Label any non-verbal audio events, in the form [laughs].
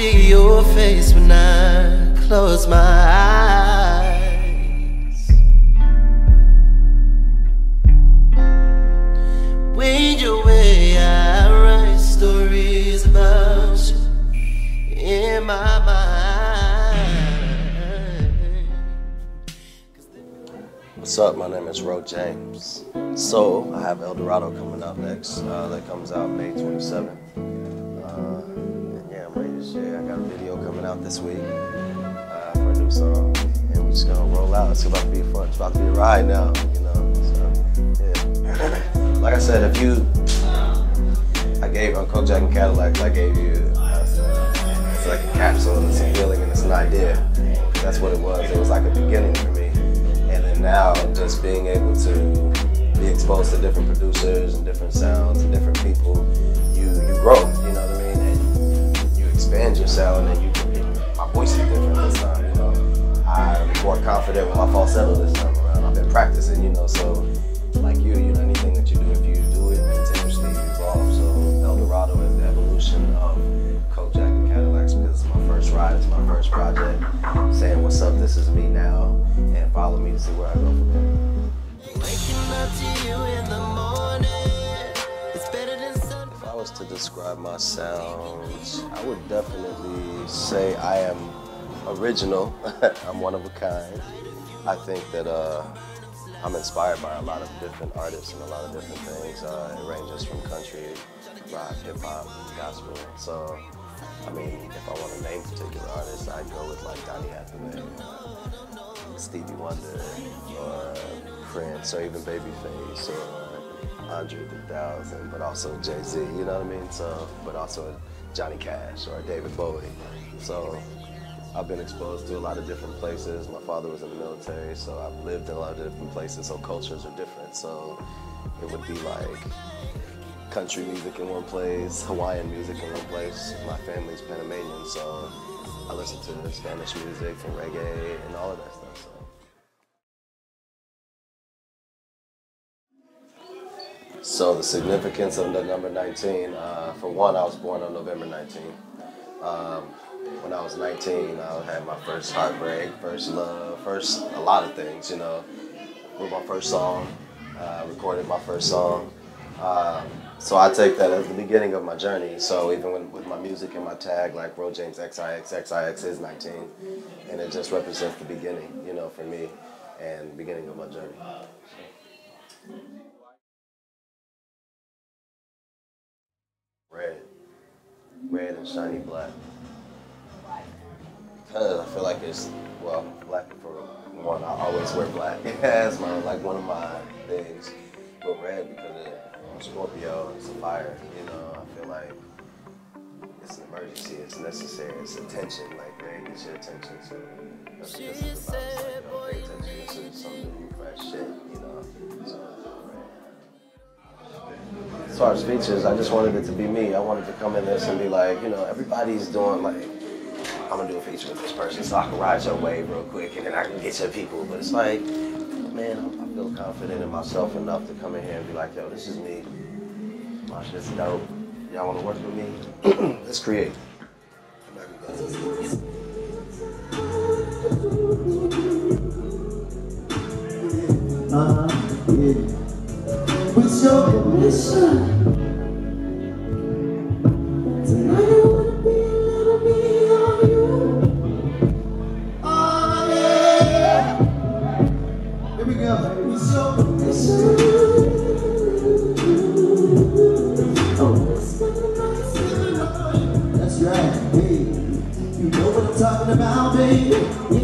see your face when I close my eyes. Wade your way, I write stories about you in my mind. What's up? My name is Ro James. So I have Eldorado coming up next. Uh, that comes out May 27th. Yeah. I got a video coming out this week uh, for a new song, and we're just gonna roll out. It's about to be fun. It's about to be a ride now, you know. So yeah. like I said, if you, I gave on Coke Jack and Cadillac, I gave you. Uh, it's like a capsule, it's a feeling, and it's an idea. That's what it was. It was like a beginning for me and then now just being able to be exposed to different producers and different sounds and different people, you you grow. Confident with my falsetto this time around. I've been practicing. You know, so like you, you know, anything that you do, if you do it continuously, evolve. So Eldorado is the evolution of Coke Jack and Cadillacs because it's my first ride, it's my first project. Saying what's up, this is me now, and follow me to see where I go from here. Waking up in the morning. It's better than sun. If I was to describe my sound, I would definitely say I am original. [laughs] I'm one of a kind. I think that uh, I'm inspired by a lot of different artists and a lot of different things. Uh, it ranges from country, rock, hip hop, gospel. So, I mean, if I want to name particular artists, I'd go with like Donny Hathaway, Stevie Wonder, or Prince, or even Babyface, or Andre 3000, but also Jay Z. You know what I mean? So, but also Johnny Cash or David Bowie. So. I've been exposed to a lot of different places. My father was in the military, so I've lived in a lot of different places, so cultures are different. So it would be like country music in one place, Hawaiian music in one place. My family's Panamanian, so I listen to Spanish music and reggae and all of that stuff. So. So the significance of the number 19, uh, for one, I was born on November 19th. Um, when I was 19, I had my first heartbreak, first love, first a lot of things, you know. Wrote my first song, uh, recorded my first song. Um, so I take that as the beginning of my journey. So even when, with my music and my tag, like Ro James XIX, XIX is 19, and it just represents the beginning, you know, for me, and beginning of my journey. Red, red and shiny black. Cause I feel like it's well, black for one. I always wear black. [laughs] it's my like one of my things. But red because of Scorpio, it's a fire. You know, I feel like it's an emergency. It's necessary. It's attention. Like red gets your attention. So that's what this is about. It's pay attention to something fresh shit. You know. So. As far as features, I just wanted it to be me. I wanted to come in this and be like, you know, everybody's doing like I'm gonna do a feature with this person so I can ride your wave real quick and then I can get your people. But it's like, man, I feel confident in myself enough to come in here and be like, yo, this is me. My shit's dope. Y'all wanna work with me? [clears throat] Let's create. Uh, yeah. With your permission, Here we go. It's so oh. That's right, babe. You know what I'm talking about, babe.